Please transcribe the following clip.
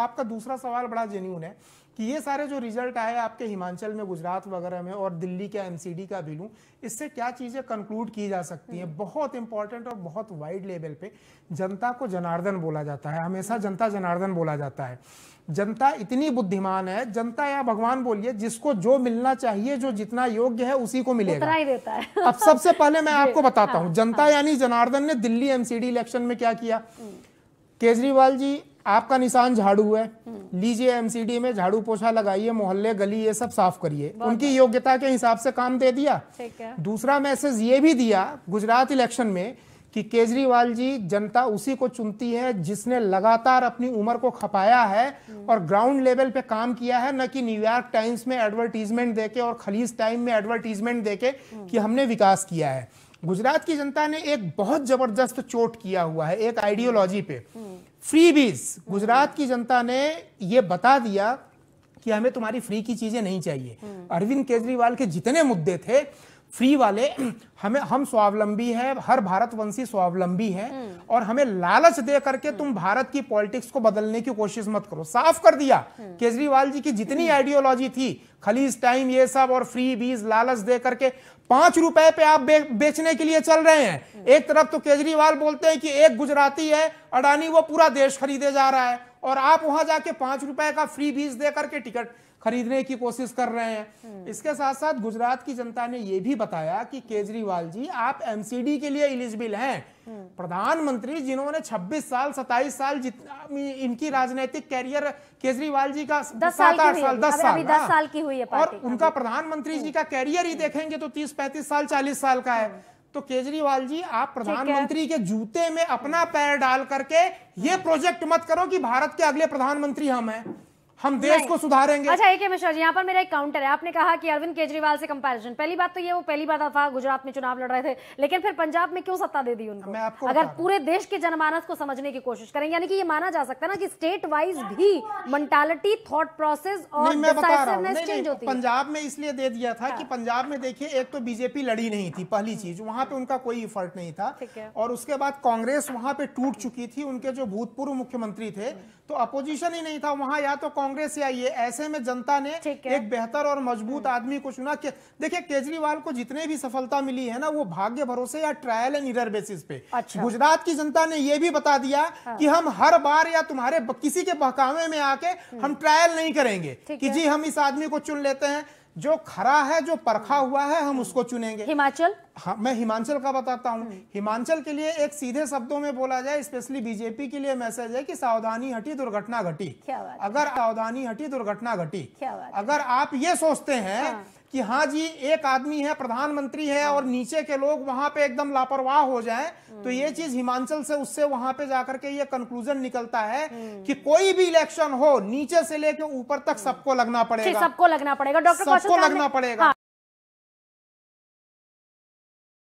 आपका दूसरा सवाल बड़ा जेन्यून है कि ये सारे जो रिज़ल्ट आए आपके हिमाचल में गुजरात वगैरह में और दिल्ली के एमसीडी का भी लूँ इससे क्या चीज़ें कंक्लूड की जा सकती हैं? बहुत इंपॉर्टेंट और बहुत वाइड लेवल पे जनता को जनार्दन बोला जाता है। हमेशा जनता जनार्दन बोला जाता है। जनता इतनी बुद्धिमान है जनता या भगवान बोलिए जिसको जो मिलना चाहिए जो जितना योग्य है उसी को मिलेगा। उतना ही देता है। अब सबसे पहले मैं आपको बताता हाँ, हूँ जनता यानी जनार्दन ने दिल्ली एमसीडी इलेक्शन में क्या किया? केजरीवाल जी आपका निशान झाड़ू है। लीजिए एमसीडी में झाड़ू पोछा लगाइए मोहल्ले गली ये सब साफ़ करिए। उनकी योग्यता के हिसाब से काम दे दिया। ठीक है। दूसरा मैसेज ये भी दिया गुजरात इलेक्शन में कि केजरीवाल जी जनता उसी को चुनती है जिसने लगातार अपनी उम्र को खपाया है और ग्राउंड लेवल पे काम किया है न कि न्यूयॉर्क टाइम्स में एडवर्टीजमेंट देके और खलीज टाइम में एडवर्टीजमेंट देके कि हमने विकास किया है। गुजरात की जनता ने एक बहुत ज़बरदस्त चोट किया हुआ है एक आइडियोलॉजी पे। फ्री बीज गुजरात की जनता ने ये बता दिया कि हमें तुम्हारी फ्री की चीज़ें नहीं चाहिए। अरविंद केजरीवाल के जितने मुद्दे थे फ्री वाले हमें हम स्वावलंबी है हर भारतवंशी स्वावलंबी है और हमें लालच दे करके तुम भारत की पॉलिटिक्स को बदलने की कोशिश मत करो। साफ़ कर दिया। केजरीवाल जी की जितनी आइडियोलॉजी थी खलीज टाइम ये सब और फ्री बीज लालच दे करके पाँच रुपए पे आप बे, बेचने के लिए चल रहे हैं। एक तरफ़ तो केजरीवाल बोलते हैं कि एक गुजराती है अडानी वो पूरा देश खरीदे जा रहा है। और आप वहाँ जाके पाँच रुपए का फ्री बीज दे करके टिकट खरीदने की कोशिश कर रहे हैं। इसके साथ साथ गुजरात की जनता ने यह भी बताया कि केजरीवाल जी आप एमसीडी के लिए इलिजिबल हैं। प्रधानमंत्री जिन्होंने 26 साल 27 साल जितना इनकी राजनीतिक कैरियर केजरीवाल जी का दस साल की हुई साल दस साल अभी दस हाँ। साल की हुई है और उनका प्रधानमंत्री जी का कैरियर ही देखेंगे तो 30 35 साल 40 साल का है। तो केजरीवाल जी आप प्रधानमंत्री के जूते में अपना पैर डाल करके ये प्रोजेक्ट मत करो कि भारत के अगले प्रधानमंत्री हम हैं। हम देश को सुधारेंगे। अच्छा एक मिश्रा जी यहाँ पर मेरा एक काउंटर है। आपने कहा कि अरविंद केजरीवाल से कंपैरिजन पहली बात तो ये वो पहली बार था गुजरात में चुनाव लड़ रहे थे। लेकिन फिर पंजाब में क्यों सत्ता दे दी उनको? मैं आपको अगर पूरे देश के जनमानस को समझने की कोशिश करेंगे यानी कि ये माना जा सकता है ना कि स्टेट वाइज भी मेंटालिटी थॉट प्रोसेस और हूँ। है हाँ। पंजाब में इसलिए दे दिया था कि पंजाब में देखिए एक तो बीजेपी लड़ी नहीं थी पहली चीज़। वहाँ पे उनका कोई इफर्ट नहीं था। और उसके बाद कांग्रेस वहाँ पे टूट चुकी थी। उनके जो भूतपूर्व मुख्यमंत्री थे तो अपोजिशन ही नहीं था। वहाँ या तो कांग्रेस से आई है ऐसे में जनता ने एक बेहतर और मज़बूत आदमी को चुना के, देखिए केजरीवाल को जितने भी सफलता मिली है ना वो भाग्य भरोसे या ट्रायल एंड इरर बेसिस पे। अच्छा। गुजरात की जनता ने यह भी बता दिया हाँ। कि हम हर बार या तुम्हारे किसी के बहकावे में आके हम ट्रायल नहीं करेंगे की कि जी हम इस आदमी को चुन लेते हैं जो खरा है जो परखा हुआ है हम उसको चुनेंगे। हिमाचल? हाँ मैं हिमाचल का बताता हूँ। हिमाचल के लिए एक सीधे शब्दों में बोला जाए स्पेशली बीजेपी के लिए मैसेज है कि सावधानी हटी दुर्घटना घटी। क्या बात अगर सावधानी हटी दुर्घटना घटी। क्या बात अगर आप ये सोचते हैं। कि हाँ जी एक आदमी है प्रधानमंत्री है और नीचे के लोग वहाँ पे एकदम लापरवाह हो जाएँ तो ये चीज़ हिमाचल से उससे वहाँ पे जाकर के ये कंक्लूजन निकलता है कि कोई भी इलेक्शन हो नीचे से लेके ऊपर तक सबको लगना पड़ेगा। सबको लगना पड़ेगा। डॉक्टर सबको लगना पड़ेगा। हाँ,